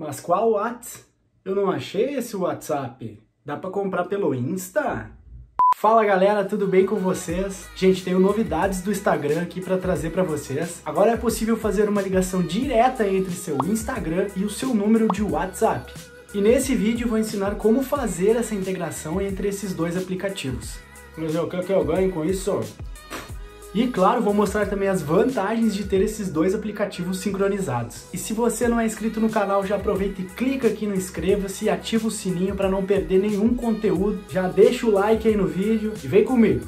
Mas qual WhatsApp? Eu não achei esse WhatsApp. Dá para comprar pelo Insta? Fala galera, tudo bem com vocês? Gente, tenho novidades do Instagram aqui para trazer para vocês. Agora é possível fazer uma ligação direta entre seu Instagram e o seu número de WhatsApp. E nesse vídeo vou ensinar como fazer essa integração entre esses dois aplicativos. Mas o que, que eu ganho com isso? E claro, vou mostrar também as vantagens de ter esses dois aplicativos sincronizados. E se você não é inscrito no canal, já aproveita e clica aqui no inscreva-se e ativa o sininho para não perder nenhum conteúdo. Já deixa o like aí no vídeo e vem comigo!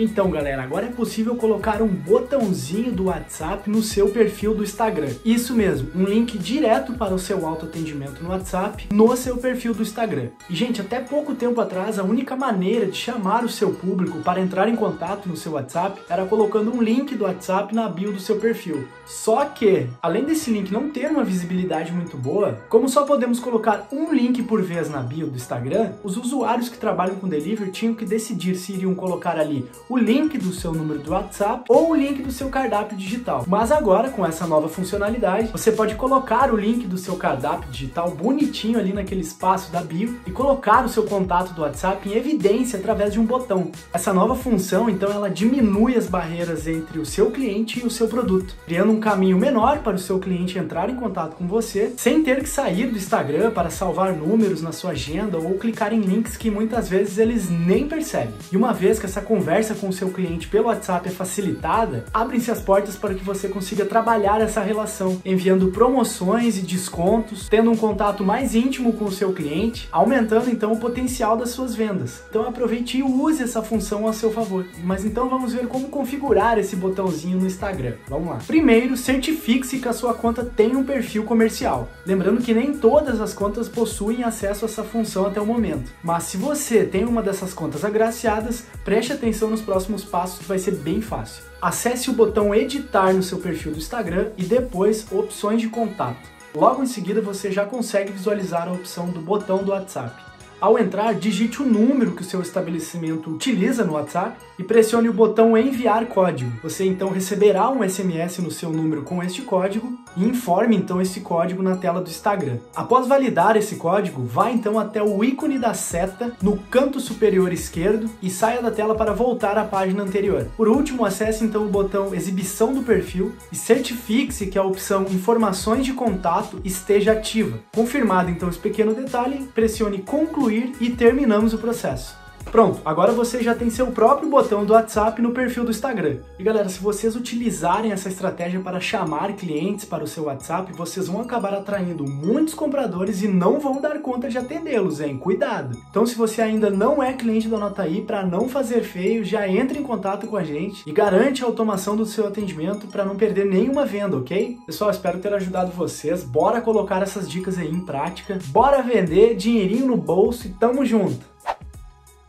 Então, galera, agora é possível colocar um botãozinho do WhatsApp no seu perfil do Instagram. Isso mesmo, um link direto para o seu autoatendimento no WhatsApp no seu perfil do Instagram. E, gente, até pouco tempo atrás, a única maneira de chamar o seu público para entrar em contato no seu WhatsApp era colocando um link do WhatsApp na bio do seu perfil. Só que, além desse link não ter uma visibilidade muito boa, como só podemos colocar um link por vez na bio do Instagram, os usuários que trabalham com delivery tinham que decidir se iriam colocar ali o link do seu número do WhatsApp ou o link do seu cardápio digital. Mas agora, com essa nova funcionalidade, você pode colocar o link do seu cardápio digital bonitinho ali naquele espaço da bio e colocar o seu contato do WhatsApp em evidência através de um botão. Essa nova função, então, ela diminui as barreiras entre o seu cliente e o seu produto, criando um caminho menor para o seu cliente entrar em contato com você, sem ter que sair do Instagram para salvar números na sua agenda ou clicar em links que muitas vezes eles nem percebem. E uma vez que essa conversa com o seu cliente pelo WhatsApp é facilitada, abrem-se as portas para que você consiga trabalhar essa relação, enviando promoções e descontos, tendo um contato mais íntimo com o seu cliente, aumentando então o potencial das suas vendas. Então aproveite e use essa função a seu favor. Mas então vamos ver como configurar esse botãozinho no Instagram. Vamos lá. Primeiro, certifique-se que a sua conta tem um perfil comercial. Lembrando que nem todas as contas possuem acesso a essa função até o momento. Mas se você tem uma dessas contas agraciadas, preste atenção nos próximos passos vai ser bem fácil. Acesse o botão editar no seu perfil do Instagram e depois opções de contato. Logo em seguida você já consegue visualizar a opção do botão do WhatsApp. Ao entrar, digite o número que o seu estabelecimento utiliza no WhatsApp e pressione o botão enviar código. Você então receberá um SMS no seu número com este código e informe então esse código na tela do Instagram. Após validar esse código, vá então até o ícone da seta no canto superior esquerdo e saia da tela para voltar à página anterior. Por último, acesse então o botão exibição do perfil e certifique-se que a opção informações de contato esteja ativa. Confirmado então esse pequeno detalhe, pressione concluir concluir e terminamos o processo. Pronto, agora você já tem seu próprio botão do WhatsApp no perfil do Instagram. E galera, se vocês utilizarem essa estratégia para chamar clientes para o seu WhatsApp, vocês vão acabar atraindo muitos compradores e não vão dar conta de atendê-los, hein? Cuidado! Então, se você ainda não é cliente da Notaí, para não fazer feio, já entre em contato com a gente e garante a automação do seu atendimento para não perder nenhuma venda, ok? Pessoal, espero ter ajudado vocês. Bora colocar essas dicas aí em prática. Bora vender, dinheirinho no bolso e tamo junto!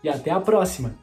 E até a próxima!